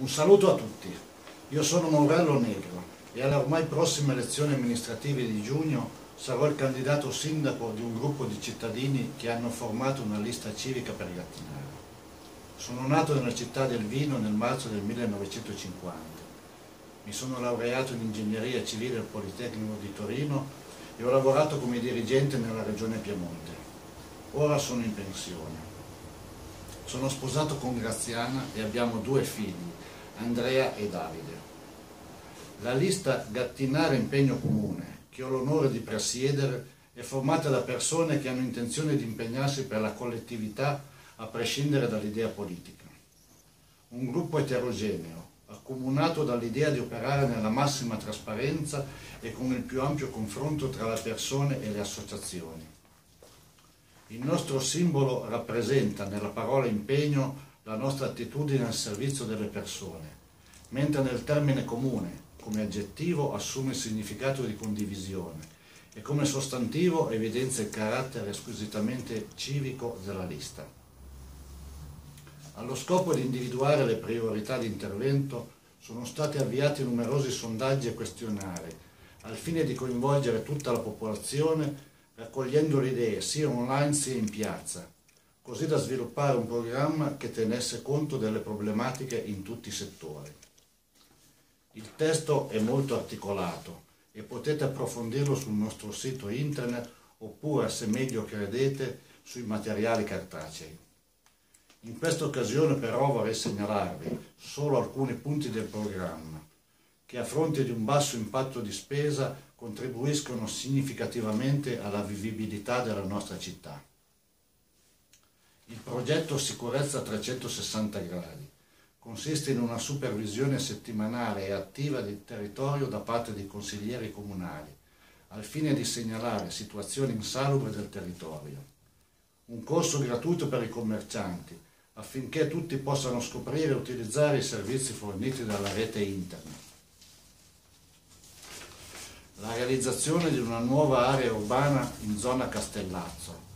Un saluto a tutti, io sono Morello Negro e alle ormai prossime elezioni amministrative di giugno sarò il candidato sindaco di un gruppo di cittadini che hanno formato una lista civica per Gattinara. Sono nato nella città del Vino nel marzo del 1950. Mi sono laureato in ingegneria civile al Politecnico di Torino e ho lavorato come dirigente nella regione Piemonte. Ora sono in pensione. Sono sposato con Graziana e abbiamo due figli, Andrea e Davide. La lista Gattinare Impegno Comune, che ho l'onore di presiedere, è formata da persone che hanno intenzione di impegnarsi per la collettività a prescindere dall'idea politica. Un gruppo eterogeneo, accomunato dall'idea di operare nella massima trasparenza e con il più ampio confronto tra le persone e le associazioni il nostro simbolo rappresenta nella parola impegno la nostra attitudine al servizio delle persone, mentre nel termine comune, come aggettivo, assume il significato di condivisione e come sostantivo evidenzia il carattere squisitamente civico della lista. Allo scopo di individuare le priorità di intervento sono stati avviati numerosi sondaggi e questionari al fine di coinvolgere tutta la popolazione raccogliendo le idee sia online sia in piazza, così da sviluppare un programma che tenesse conto delle problematiche in tutti i settori. Il testo è molto articolato e potete approfondirlo sul nostro sito internet oppure, se meglio credete, sui materiali cartacei. In questa occasione però vorrei segnalarvi solo alcuni punti del programma che a fronte di un basso impatto di spesa contribuiscono significativamente alla vivibilità della nostra città. Il progetto Sicurezza 360 gradi consiste in una supervisione settimanale e attiva del territorio da parte dei consiglieri comunali, al fine di segnalare situazioni insalubri del territorio. Un corso gratuito per i commercianti, affinché tutti possano scoprire e utilizzare i servizi forniti dalla rete internet la realizzazione di una nuova area urbana in zona Castellazzo,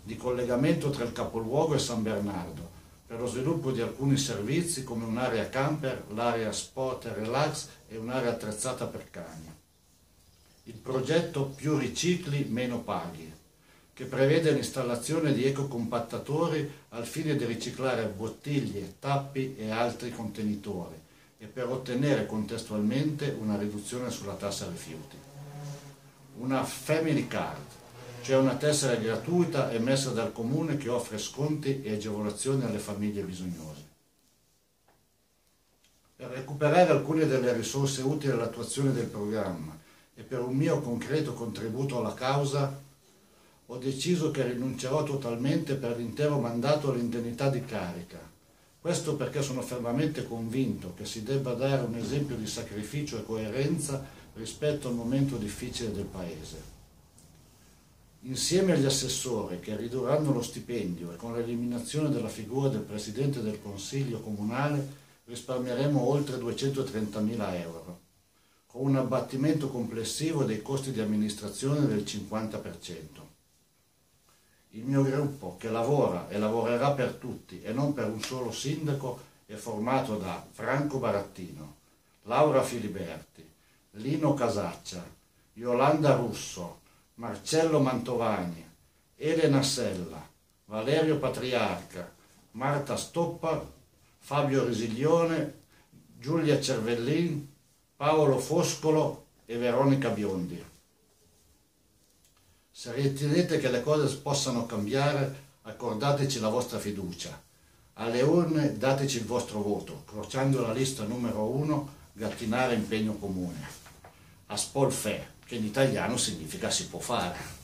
di collegamento tra il capoluogo e San Bernardo, per lo sviluppo di alcuni servizi come un'area camper, l'area sport e relax e un'area attrezzata per cani. Il progetto Più ricicli, meno paghi, che prevede l'installazione di ecocompattatori al fine di riciclare bottiglie, tappi e altri contenitori e per ottenere contestualmente una riduzione sulla tassa rifiuti una Family Card, cioè una tessera gratuita emessa dal comune che offre sconti e agevolazioni alle famiglie bisognose. Per recuperare alcune delle risorse utili all'attuazione del programma e per un mio concreto contributo alla causa, ho deciso che rinuncerò totalmente per l'intero mandato all'indennità di carica. Questo perché sono fermamente convinto che si debba dare un esempio di sacrificio e coerenza rispetto al momento difficile del Paese. Insieme agli assessori che ridurranno lo stipendio e con l'eliminazione della figura del Presidente del Consiglio Comunale risparmieremo oltre 230.000 euro, con un abbattimento complessivo dei costi di amministrazione del 50%. Il mio gruppo, che lavora e lavorerà per tutti e non per un solo sindaco, è formato da Franco Barattino, Laura Filiberti, Lino Casaccia, Yolanda Russo, Marcello Mantovani, Elena Sella, Valerio Patriarca, Marta Stoppa, Fabio Risiglione, Giulia Cervellin, Paolo Foscolo e Veronica Biondi. Se ritenete che le cose possano cambiare, accordateci la vostra fiducia. Alle urne dateci il vostro voto, crociando la lista numero uno, Gattinare Impegno Comune a spolfè, che in italiano significa si può fare.